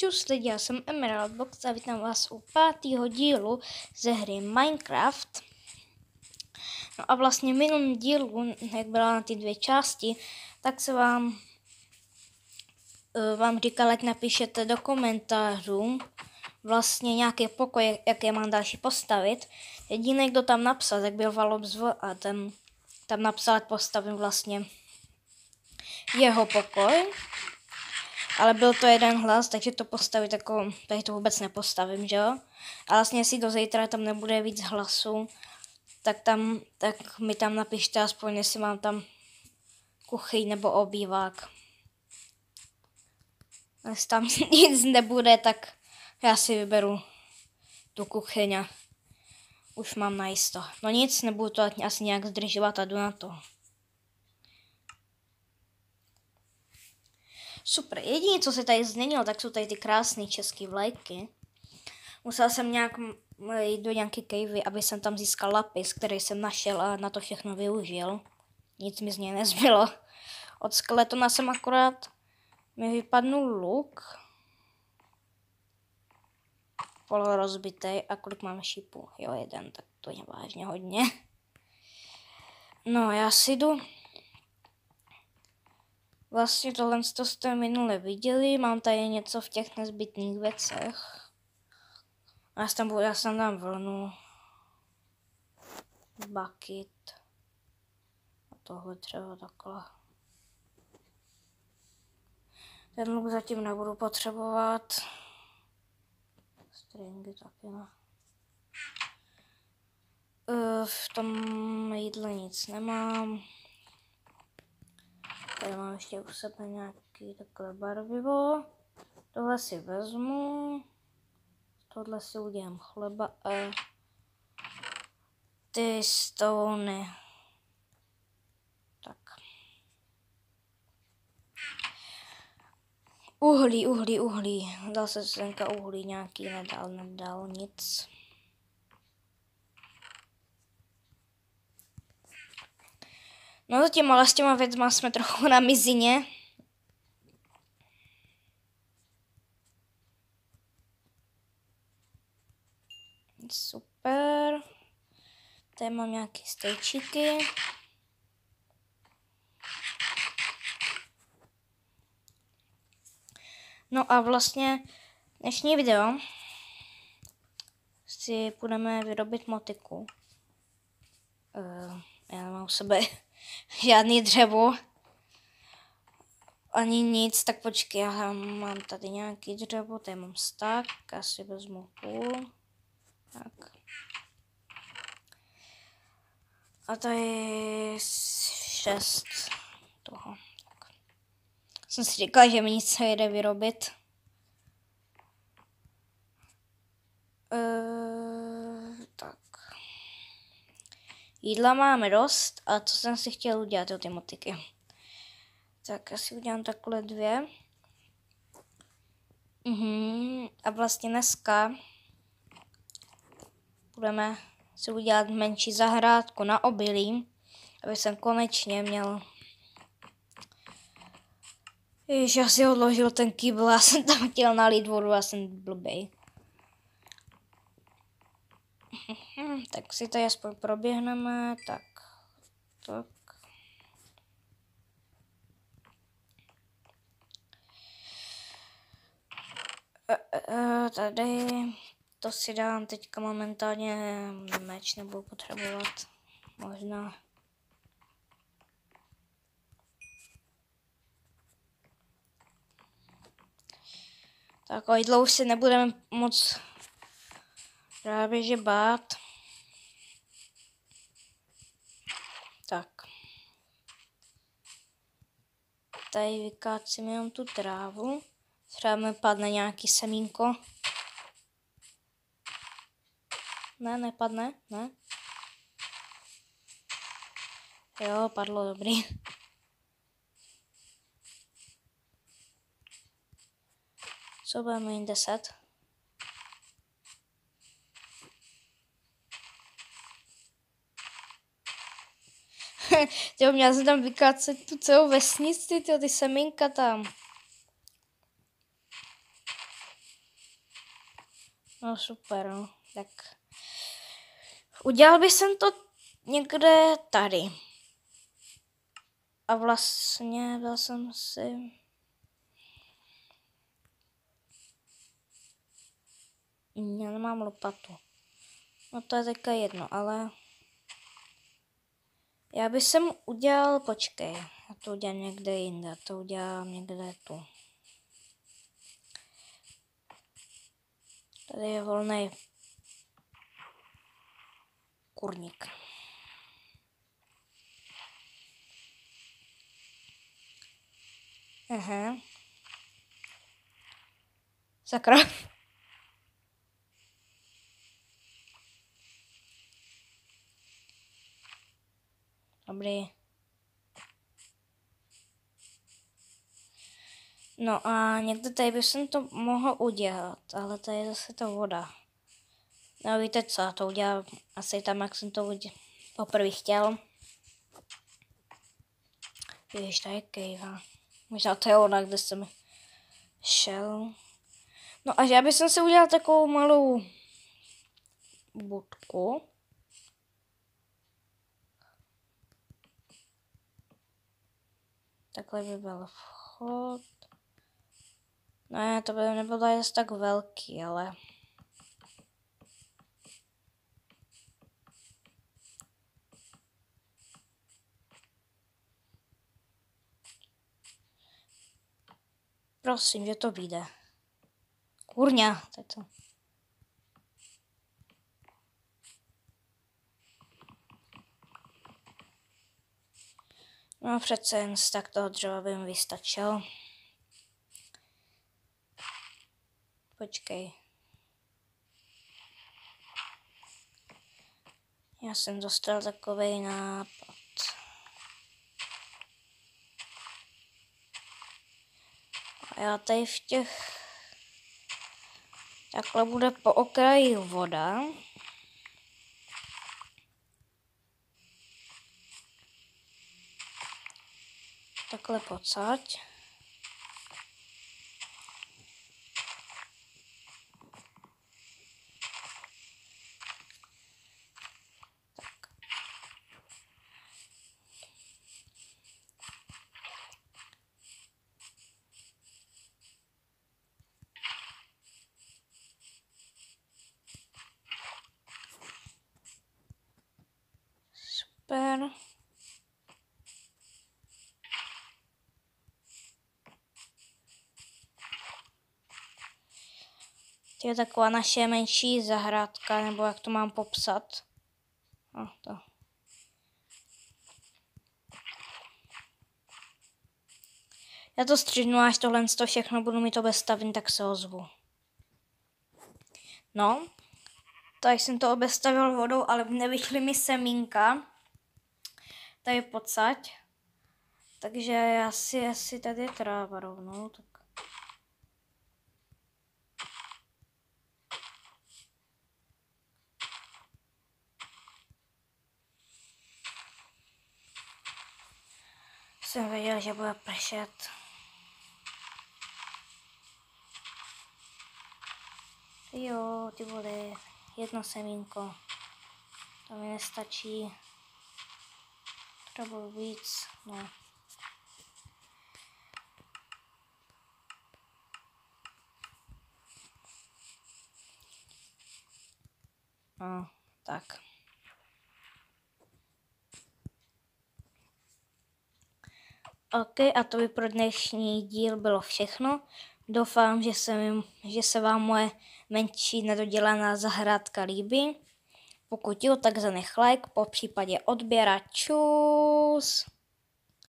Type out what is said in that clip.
Čus lidi, já jsem Emerald Box a vítám vás u pátého dílu ze hry Minecraft. No a vlastně v minulém dílu, jak byla na ty dvě části, tak se vám, eh, vám říkal, ať napíšete do komentářů vlastně nějaké pokoje, jaké mám další postavit. Jediný, kdo tam napsal, tak byl Valobzv a ten tam napsal, ať postavím vlastně jeho pokoj ale byl to jeden hlas, takže to postavit jako, tady to vůbec nepostavím, že jo? A vlastně jestli do zítra tam nebude víc hlasů, tak tam, tak mi tam napište aspoň, jestli mám tam kuchyň nebo obývák. Jestli tam nic nebude, tak já si vyberu tu kuchyň už mám najisto. No nic, nebudu to asi nějak zdržovat a jdu na to. Super. Jediné, co se tady změnilo, tak jsou tady ty krásné české vlajky. Musel jsem nějak jít do nějaké kejvy, aby jsem tam získal lapis, který jsem našel a na to všechno využil. Nic mi z něj nezbylo. Od skeletona jsem akorát mi vypadnul luk. Pol rozbitý a kolik mám šípů? Jo, jeden, tak to je vážně hodně. No, já si jdu Vlastně tohle jste minule viděli, mám tady něco v těch nezbytných věcech. A já tam, já tam vlnu. Bucket. A tohle třeba takhle. Ten luk zatím nebudu potřebovat. Stringy taky ne. V tom jídle nic nemám. Tady mám ještě u sebe nějaký takhle barvivo. Tohle si vezmu. Tohle si udělám chleba a ty stony. Tak. Uhlí, uhlí, uhlí. Dal se senka uhlí nějaký, nedal, nedal nic. No zatím ale s těma věcma jsme trochu na mizině. Super. Tady mám nějaké stejčíky. No a vlastně dnešní video si budeme vyrobit motiku. Uh, já nemám u sebe žádný dřevo. Ani nic, tak počkej, já mám tady nějaký dřevo, tady mám stak, asi vezmu půl. Tak. A to je šest toho. Tak. Jsem si říkala, že mi nic nejde vyrobit. Uh, tak. Jídla máme dost a co jsem si chtěl udělat, ty motiky. Tak asi udělám takhle dvě. Mhm. A vlastně dneska budeme si udělat menší zahrádku na obilí, aby jsem konečně měl Ježiš, já si odložil ten kýbl, já jsem tam chtěl nalít vodu, já jsem blbej. tak si to aspoň proběhneme, tak, tak. E, e, e tady to si dám teďka momentálně meč nebudu potřebovat. Možná. Tak o jídlo už si nebudeme moc Právě že bát. Tak. Tady vykácím jenom tu trávu. Třeba mi padne nějaký semínko. Ne, nepadne, ne. Jo, padlo, dobrý. Co budeme mít 10? jo, měla jsem tam vykácet tu celou vesnici, ty, ty semínka tam. No super, no. Tak udělal bych jsem to někde tady. A vlastně dal jsem si... Já nemám lopatu. No to je teďka jedno, ale... Já bych sem udělal, počkej, já to udělám někde jinde, to udělám někde tu. Tady je volný kurník. Aha. Sakra. Dobrý. No a někde tady bych to mohl udělat, ale tady je zase ta voda. No víte co, to udělám asi tam, jak jsem to udělal. poprvé chtěl. Ježiš, tady je kejva. Možná to je ona, kde jsem šel. No a já bych si udělal takovou malou budku. Takhle by byl vchod. Ne, to by nebylo asi tak velký, ale... Prosím, že to vyjde. Kurňa, to je to. No přece jen tak toho dřeva by mi vystačil. Počkej. Já jsem dostal takový nápad. A já tady v těch... Takhle bude po okraji voda. Takhle pocať. Super. To je taková naše menší zahrádka, nebo jak to mám popsat. No, to. Já to střídnu, až tohle to všechno budu mít obestavit, tak se ozvu. No, tak jsem to obestavil vodou, ale nevyšly mi semínka. Tady pocať. Takže asi, asi tady tráva rovnou. Tak jsem věděl, že bude pršet. Jo, ty vole, jedno semínko. To mi nestačí. Třeba víc, no. No, tak. OK, a to by pro dnešní díl bylo všechno. Doufám, že se, mi, že se vám moje menší nedodělaná zahrádka líbí. Pokud jo, tak zanech like, po případě odběr a čus.